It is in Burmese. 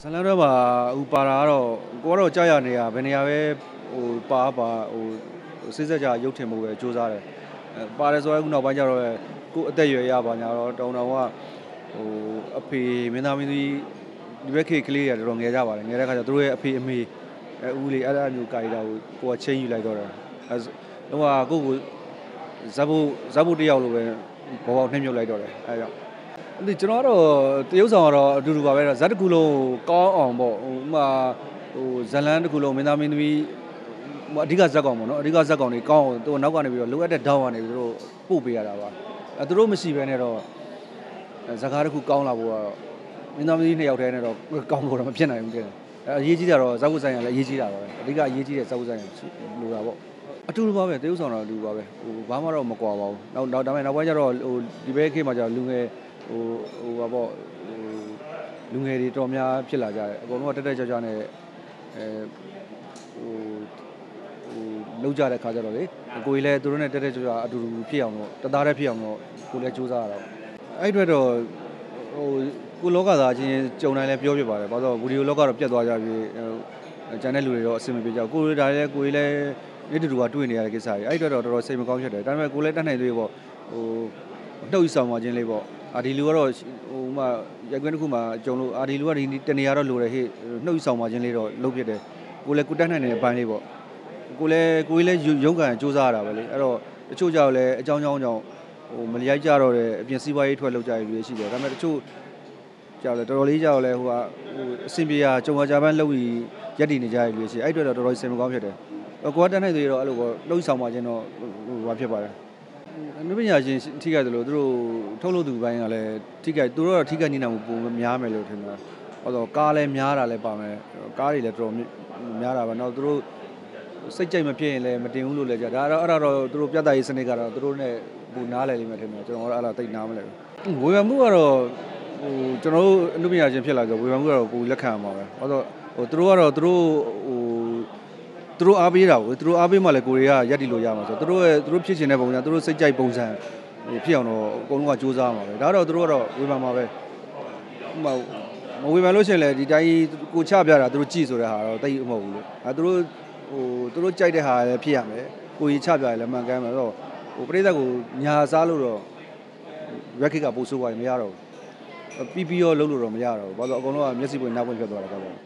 ဇလန်တော့မှာဟိုပါတာကတော့ကိုကတော့ကြာရနေတာဘယ်နေရာပဲဟိုပါပါဟိုစိတ်ဆက်ကြရုပ်ထင်မှုပဲစူးစမ်းတယ်အဲပါတယ်ဆိုတော့အခုနောက်ပိုင်းကျတော့ကိုအသက်အရွယ်ရပါညာတော့တောင်တောင်ကဟိုအဖေမင်းသားမင်းသမီးဒီဘက်ခေတ်ကလေးတွေတော်တော်ငယ်ကြပါတယ်ငယ်တဲ့ခါကျသူတို့ရဲ့အဖေအမေအဲဦးလေးအဲ့ဒါမျိုးကာရီတာကိုကိုကချင်းယူလိုက်တော့တယ်အဲတော့ကိုကိုဇက်ဖို့ဇက်ဖို့တယောက်လိုပဲဘောပေါက်နှိမ့်မြုပ်လိုက်တော့တယ်အဲကြောင့် ဒီကျွန်တော်ကတော့တရုပ်ဆောင်ကတော့အတူတူပါပဲဇက်တစ်ခုလုံးကောင်းအောင်ပေါ့ဟိုဥမာဟိုဇလန်းတစ်ခုလုံးမင်းသားမင်းသမီးဟိုအဓိကဇက်ကောင်ပေါ့နော်အဓိကဇက်ကောင်တွေကောင်းအောင်သူနောက်ကနေပြီးတော့လိုအပ်တဲ့ဓာတ်ကနေပြီးတော့ပို့ပေးရတာပါအဲသူတို့မရှိဘဲနဲ့တော့ဇကားတစ်ခုကောင်းလာဖို့ကတော့မင်းသားမင်းသမီးနှစ်ယောက်တည်းနဲ့တော့ကောင်းဖို့တော့မဖြစ်နိုင်ဘူးတဲ့အဲအရေးကြီးတာတော့ဇက်ကုဆိုင်ရလည်းအရေးကြီးတာပါပဲအဓိကအရေးကြီးတဲ့ဇက်ကုဆိုင်ရလိုတာပေါ့အတူတူပါပဲတရုပ်ဆောင်တော့အတူတူပါပဲဟိုဘာမှတော့မကွာပါဘူးနောက်နောက်ဒါပေမဲ့နောက်ပိုင်းကျတော့ဟိုဒီဘက်ခေတ်မှာကျတော့လူငယ် ဟိုဟိုပါပေါ့ဟိုလူငယ်တွေတော်များဖြစ်လာကြတယ်အကုန်လုံးကတက်တက်ကြွကြွနဲ့အဲဟိုဟိုလောက်ကြတဲ့ခါကျတော့လေကိုကြီးလည်းသူတို့နဲ့တက်တက်ကြွကြွအတူတူဖြစ်အောင်တော့တသားတည်းဖြစ်အောင်တော့ကိုလည်းစူးစမ်းရတော့အဲ့အတွက်တော့ဟိုကိုလောကသားချင်းကြုံတိုင်းလည်းပြောပြပါတယ်ဘာလို့ဗီဒီယိုလောကတော့ပြတ်သွားကြပြီဟိုကျန်တဲ့လူတွေတော့အဆင်မပြေကြဘူးကိုကြီးဒါလည်းကိုကြီးလည်းနေ့တူတူကတွေ့နေရတဲ့ကိစ္စကြီးအဲ့အတွက်တော့တော်တော်စိတ်မကောင်းဖြစ်တယ်ဒါပေမဲ့ကိုလည်းတတ်နိုင်သေးပေါ့ဟိုနှုတ်ဆောင်ပါခြင်းလေးပေါ့ အာဒီလူကတော့ဟိုမှရိုက်ကွင်းတစ်ခုမှကြုံလို့အာဒီလူကဒီတနေရာတော့လိုတယ်ဟေ့နှုတ်ဆောင်ပါခြင်းလေးတော့လုပ်ဖြစ်တယ်ကိုလည်းကိုတက်နိုင်တဲ့အပိုင်းလေးပေါ့ကိုလည်းကိုကြီးလည်းရုံးကန်စူးစမ်းရတာပဲလေအဲ့တော့တချို့ကြောက်လည်းအကြောင်းကြောင်းကြောင့်ဟိုမလျိုက်ကြတော့တဲ့အပြင်စီးပွားရေးထွက်လောက်ကြရပြီးရှိတယ်ဒါပေမဲ့တချို့ကြောက်လည်းတော်တော်လေးကြောက်လည်းဟိုကဟိုအဆင်ပြေရကြုံကြပန်းလုပ်ပြီးရက်တည်နေကြရပြီးရှိအဲ့အတွက်တော့တော်တော်စင်မကောင်းဖြစ်တယ်ကိုကတက်နိုင်သေးတော့အဲ့လိုပေါ့နှုတ်ဆောင်ပါခြင်းတော့ဟိုဘာဖြစ်ပါတယ် အနုပညာရှင်ထိခိုက်တယ်လို့သူတို့ထုတ်လို့သူပိုင်းကလည်းထိခိုက်သူတို့ကတော့ထိခိုက်နေတာပုံများမယ်လို့ထင်တာ။ဟောတော့ကားလည်းများတာလည်းပါမယ်။ကားတွေလည်းတော်တော်များတာပါ။နောက်သူတို့စိတ်ကြိုက်မဖြစ်ရင်လည်းမတင်ဘူးလို့လည်းကြာ။ဒါတော့အဲ့ဒါတော့သူတို့ပြတ်သားရေးစနစ်ကတော့သူတို့နဲ့ဘူနားလည်လိမ့်မယ်ထင်တယ်။ကျွန်တော်ကတော့အဲ့ဒါသိနားမလဲဘူး။ဝေဖန်မှုကတော့ဟိုကျွန်တော်တို့အနုပညာရှင်ဖြစ်လာကြဝေဖန်မှုကတော့ကိုလက်ခံရမှာပဲ။ဟောတော့ဟိုသူတို့ကတော့သူတို့ဟို သူတို့အားပေးတာကိုသူတို့အားပေးမှလည်းကိုရီးယားရက်တီလို့ရမှာဆိုတော့သူတို့ရဲ့သူတို့ဖြစ်ချင်တဲ့ပုံစံသူတို့စိတ်ကြိုက်ပုံစံဟိုဖြစ်အောင်တော့အကုန်လုံးကစူးစမ်းမှာပဲဒါတော့သူတို့ကတော့ဝေဖန်မှာပဲဟိုမဝေဖန်လို့ရှိရင်လည်းဒီတိုင်းကိုချပြတာသူတို့ကြည့်ဆိုတဲ့ဟာတော့တိတ်မဟုတ်ဘူးလေအဲသူတို့ဟိုသူတို့ကြိုက်တဲ့ဟာလည်းဖြစ်ရမယ်ကိုကြီးချပြရလည်းမှန်ကန်မှာတော့ဟိုပရိသတ်ကိုညာစားလို့တော့ရက်ခိကပို့ဆိုးသွားရင်မရတော့ဘူးပြီးပြီးရောလုံးလို့တော့မရတော့ဘူးဘာလို့အကုန်လုံးကမျက်စိပွင့်နောက်ပွင့်ဖြစ်သွားတာကတော့